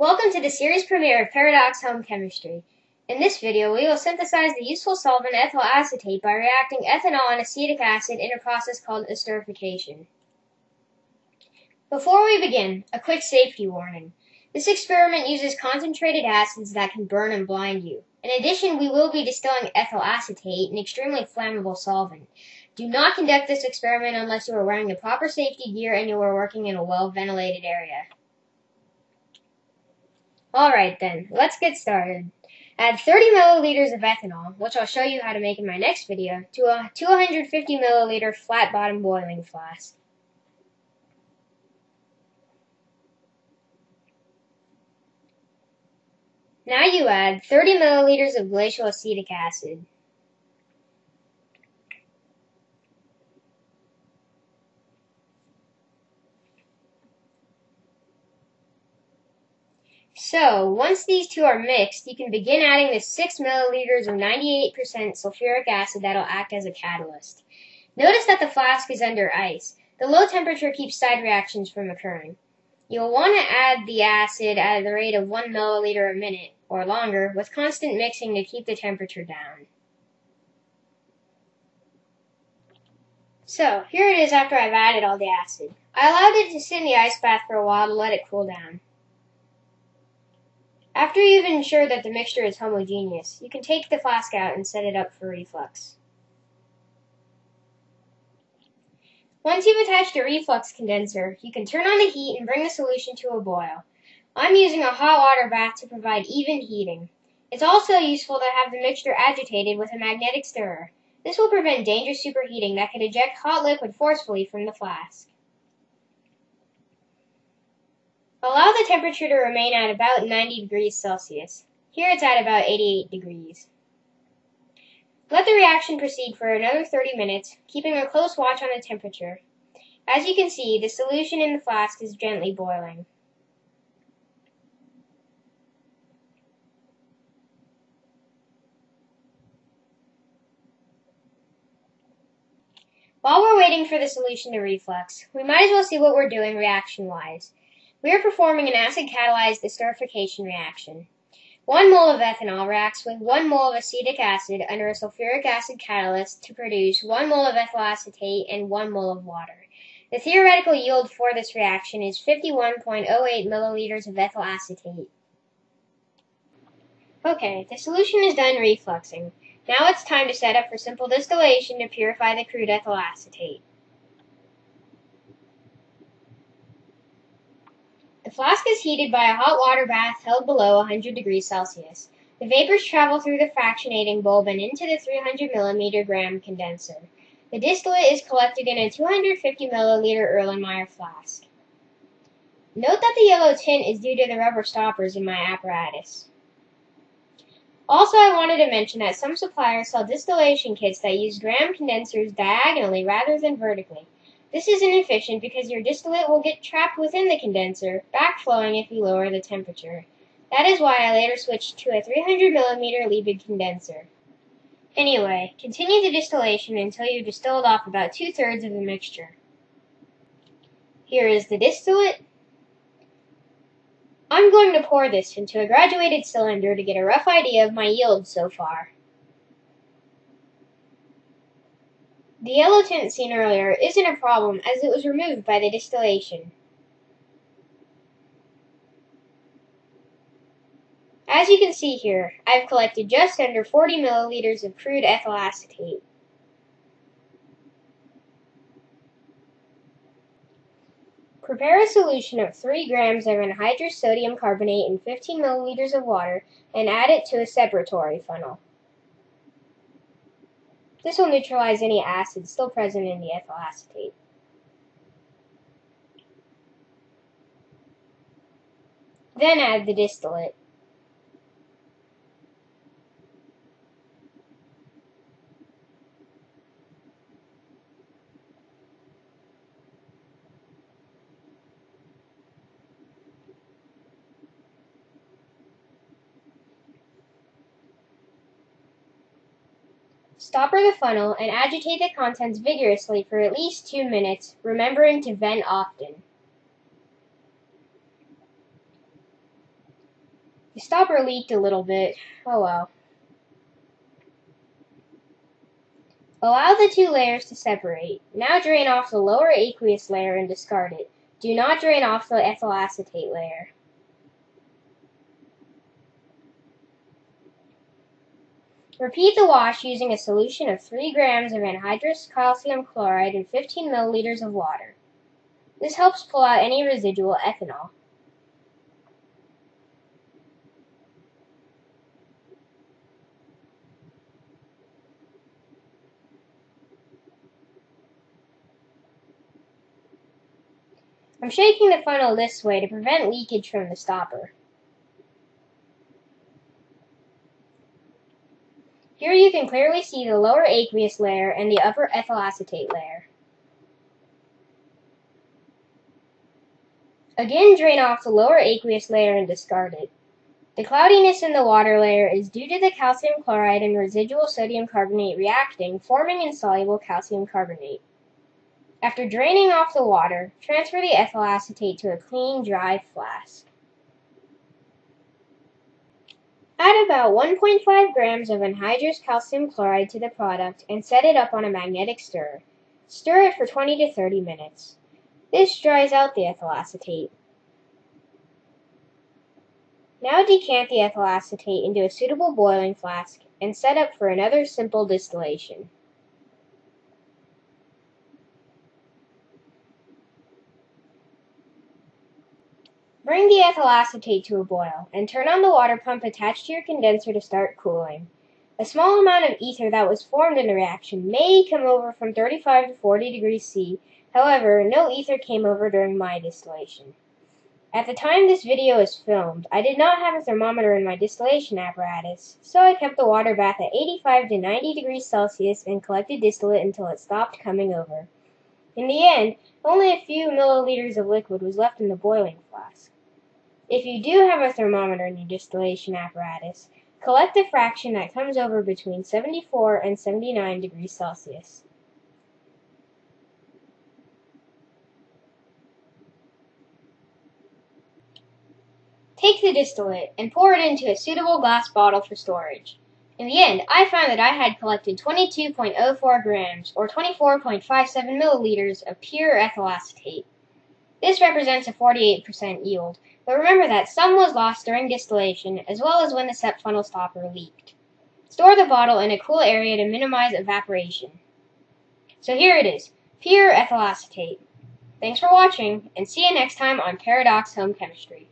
Welcome to the series premiere of Paradox Home Chemistry. In this video, we will synthesize the useful solvent ethyl acetate by reacting ethanol and acetic acid in a process called esterification. Before we begin, a quick safety warning. This experiment uses concentrated acids that can burn and blind you. In addition, we will be distilling ethyl acetate, an extremely flammable solvent. Do not conduct this experiment unless you are wearing the proper safety gear and you are working in a well-ventilated area. Alright then, let's get started. Add 30 milliliters of ethanol, which I'll show you how to make in my next video, to a 250 milliliter flat bottom boiling flask. Now you add 30 milliliters of glacial acetic acid. So, once these two are mixed, you can begin adding the 6 milliliters of 98% sulfuric acid that'll act as a catalyst. Notice that the flask is under ice. The low temperature keeps side reactions from occurring. You'll want to add the acid at the rate of 1 milliliter a minute, or longer, with constant mixing to keep the temperature down. So, here it is after I've added all the acid. I allowed it to sit in the ice bath for a while to let it cool down. After you've ensured that the mixture is homogeneous, you can take the flask out and set it up for reflux. Once you've attached a reflux condenser, you can turn on the heat and bring the solution to a boil. I'm using a hot water bath to provide even heating. It's also useful to have the mixture agitated with a magnetic stirrer. This will prevent dangerous superheating that could eject hot liquid forcefully from the flask. Allow the temperature to remain at about 90 degrees Celsius. Here it's at about 88 degrees. Let the reaction proceed for another 30 minutes, keeping a close watch on the temperature. As you can see, the solution in the flask is gently boiling. While we're waiting for the solution to reflux, we might as well see what we're doing reaction-wise. We are performing an acid-catalyzed esterification reaction. One mole of ethanol reacts with one mole of acetic acid under a sulfuric acid catalyst to produce one mole of ethyl acetate and one mole of water. The theoretical yield for this reaction is 51.08 milliliters of ethyl acetate. Okay, the solution is done refluxing. Now it's time to set up for simple distillation to purify the crude ethyl acetate. The flask is heated by a hot water bath held below 100 degrees Celsius. The vapors travel through the fractionating bulb and into the 300 millimeter Graham condenser. The distillate is collected in a 250 milliliter Erlenmeyer flask. Note that the yellow tint is due to the rubber stoppers in my apparatus. Also, I wanted to mention that some suppliers sell distillation kits that use Graham condensers diagonally rather than vertically. This is inefficient because your distillate will get trapped within the condenser, backflowing if you lower the temperature. That is why I later switched to a 300 millimeter Liebig condenser. Anyway, continue the distillation until you've distilled off about two-thirds of the mixture. Here is the distillate. I'm going to pour this into a graduated cylinder to get a rough idea of my yield so far. The yellow tint seen earlier isn't a problem as it was removed by the distillation. As you can see here, I've collected just under 40 milliliters of crude ethyl acetate. Prepare a solution of 3 grams of anhydrous sodium carbonate in 15 milliliters of water and add it to a separatory funnel. This will neutralize any acid still present in the ethyl acetate. Then add the distillate. Stopper the funnel and agitate the contents vigorously for at least two minutes, remembering to vent often. The stopper leaked a little bit. Oh well. Allow the two layers to separate. Now drain off the lower aqueous layer and discard it. Do not drain off the ethyl acetate layer. Repeat the wash using a solution of 3 grams of anhydrous calcium chloride and 15 milliliters of water. This helps pull out any residual ethanol. I'm shaking the funnel this way to prevent leakage from the stopper. Here you can clearly see the lower aqueous layer and the upper ethyl acetate layer. Again drain off the lower aqueous layer and discard it. The cloudiness in the water layer is due to the calcium chloride and residual sodium carbonate reacting, forming insoluble calcium carbonate. After draining off the water, transfer the ethyl acetate to a clean, dry flask. Add about 1.5 grams of anhydrous calcium chloride to the product and set it up on a magnetic stirrer. Stir it for 20 to 30 minutes. This dries out the ethyl acetate. Now decant the ethyl acetate into a suitable boiling flask and set up for another simple distillation. Bring the ethyl acetate to a boil, and turn on the water pump attached to your condenser to start cooling. A small amount of ether that was formed in the reaction may come over from 35 to 40 degrees C. However, no ether came over during my distillation. At the time this video is filmed, I did not have a thermometer in my distillation apparatus, so I kept the water bath at 85 to 90 degrees Celsius and collected distillate until it stopped coming over. In the end, only a few milliliters of liquid was left in the boiling flask. If you do have a thermometer in your distillation apparatus, collect the fraction that comes over between 74 and 79 degrees Celsius. Take the distillate and pour it into a suitable glass bottle for storage. In the end, I found that I had collected 22.04 grams, or 24.57 milliliters, of pure ethyl acetate. This represents a 48% yield, but remember that some was lost during distillation as well as when the SEP funnel stopper leaked. Store the bottle in a cool area to minimize evaporation. So here it is, pure ethyl acetate. Thanks for watching, and see you next time on Paradox Home Chemistry.